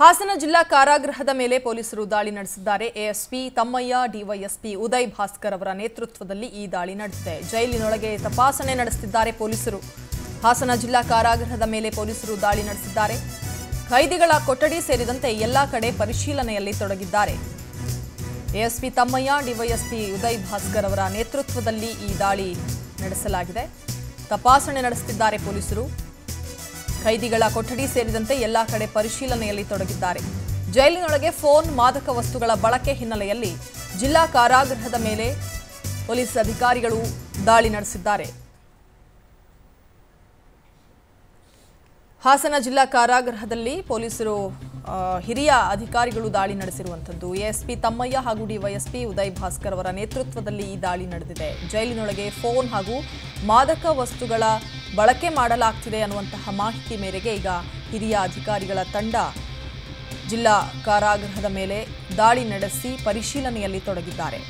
ಹಾಸನ ಜಿಲ್ಲಾ ಕಾರಾಗೃಹದ ಮೇಲೆ ಪೊಲೀಸರು ದಾಳಿ ನಡೆಸಿದ್ದಾರೆ. ಎಎಸ್ಪಿ ತಮ್ಮಯ್ಯ, ಡಿವೈಎಸ್ಪಿ ಉದಯ್ ಭಾಸ್ಕರ್ ಅವರ ನೇತೃತ್ವದಲ್ಲಿ ಈ ದಾಳಿ ನಡೆಸಿದೆ ಜೈಲಿನೊಳಗೆ ತಪಾಸಣೆ ನಡೆಸುತ್ತಿದ್ದಾರೆ ಪೊಲೀಸರು. ಹಾಸನ ಜಿಲ್ಲಾ ಕಾರಾಗೃಹದ ಮೇಲೆ ಪೊಲೀಸರು ದಾಳಿ ನಡೆಸಿದ್ದಾರೆ. ಖೈದಿಗಳ ಕೊಠಡಿ ಸೇರಿದಂತೆ ಎಲ್ಲಾ ಕಡೆ ಪರಿಶೀಲನೆಯಲ್ಲಿ ತೊಡಗಿದ್ದಾರೆ. ಎಎಸ್ಪಿ ತಮ್ಮಯ್ಯ, ಡಿವೈಎಸ್ಪಿ ಉದಯ್ ಭಾಸ್ಕರ್ ಅವರ ನೇತೃತ್ವದಲ್ಲಿ ಈ ದಾಳಿ ನಡೆಸಲಾಗಿದೆ. ತಪಾಸಣೆ ನಡೆಸುತ್ತಿದ್ದಾರೆ ಪೊಲೀಸರು. ಖೈದಿಗಳ ಕೊಠಡಿ ಸೇರಿದಂತೆ ಎಲ್ಲಾ ಕಡೆ ಪರಿಶೀಲನೆಯಲ್ಲಿ ತೊಡಗಿದ್ದಾರೆ. ಜೈಲಿನೊಳಗೆ ಫೋನ್, ಮಾದಕ ವಸ್ತುಗಳ ಬಳಕೆ ಹಿನ್ನೆಲೆಯಲ್ಲಿ ಜಿಲ್ಲಾ ಕಾರಾಗೃಹದ ಮೇಲೆ ಪೊಲೀಸ್ ಅಧಿಕಾರಿಗಳು ದಾಳಿ ನಡೆಸಿದ್ದಾರೆ. ಹಾಸನ ಜಿಲ್ಲಾ ಕಾರಾಗೃಹದಲ್ಲಿ ಪೊಲೀಸರು ಹಿರಿಯ ಅಧಿಕಾರಿಗಳು ದಾಳಿ ನಡೆಸಿರುವಂಥದ್ದು. ಎಎಸ್ಪಿ ತಮ್ಮಯ್ಯ ಹಾಗೂ ಡಿವೈಎಸ್ಪಿ ಉದಯ್ ಭಾಸ್ಕರ್ ಅವರ ನೇತೃತ್ವದಲ್ಲಿ ಈ ದಾಳಿ ನಡೆದಿದೆ. ಜೈಲಿನೊಳಗೆ ಫೋನ್ ಹಾಗೂ ಮಾದಕ ವಸ್ತುಗಳ ಬಳಕೆ ಮಾಡಲಾಗ್ತಿದೆ ಅನ್ನುವಂತಹ ಮಾಹಿತಿ ಮೇರೆಗೆ ಈಗ ಹಿರಿಯ ಅಧಿಕಾರಿಗಳ ತಂಡ ಜಿಲ್ಲಾ ಕಾರಾಗೃಹದ ಮೇಲೆ ದಾಳಿ ನಡೆಸಿ ಪರಿಶೀಲನೆಯಲ್ಲಿ ತೊಡಗಿದ್ದಾರೆ.